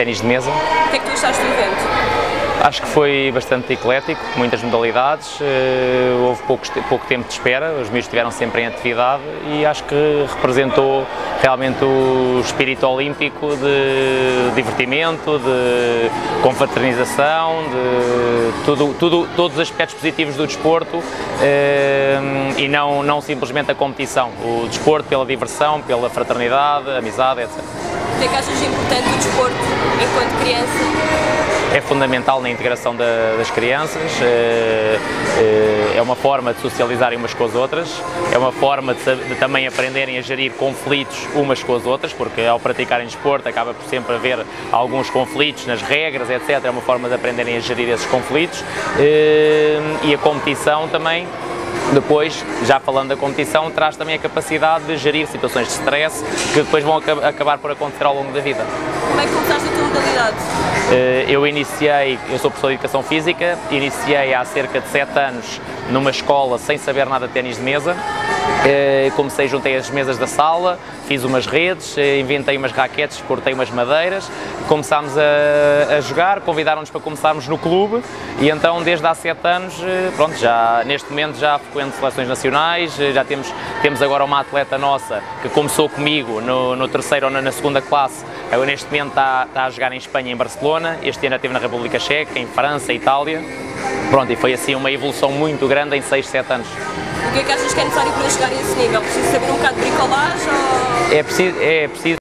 ténis de mesa. O que é que tu achaste do evento? Acho que foi bastante eclético, muitas modalidades, eh, houve pouco, pouco tempo de espera, os meus estiveram sempre em atividade e acho que representou realmente o espírito olímpico de divertimento, de confraternização, de tudo, tudo, todos os aspectos positivos do desporto eh, e não, não simplesmente a competição, o desporto pela diversão, pela fraternidade, amizade, etc. O que é que achas importante do desporto enquanto criança? é fundamental na integração da, das crianças, é, é, uma forma de socializarem umas com as outras, é uma forma de, de, também aprenderem a gerir conflitos umas com as outras, porque ao praticarem desporto acaba por sempre haver alguns conflitos nas regras, etc. É uma forma de aprenderem a gerir esses conflitos eh, e a competição também depois, já falando da competição, traz também a capacidade de gerir situações de stress que depois vão acabar por acontecer ao longo da vida. Como é que começaste a tua modalidade? Eh, eu iniciei, eu sou professor de Educação Física, iniciei há cerca de 7 anos numa escola sem saber nada de ténis de mesa. Eh, comecei, juntei as mesas da sala, fiz umas redes, eh, inventei umas raquetes, cortei umas madeiras, começámos a, a jogar, convidaram-nos para começarmos no clube e então desde há 7 anos, pronto, já neste momento já frequento seleções nacionais, já temos, temos agora uma atleta nossa que começou comigo no, no terceiro ou na segunda classe, neste momento está, está a jogar em Espanha, em Barcelona, este ano esteve na República Checa, em França, Itália. Pronto, e foi assim uma evolução muito grande em 6, 7 anos. O que é que achas que é necessário para chegar a esse nível? Preciso saber um bocado de bricolagem ou... É preciso, é preciso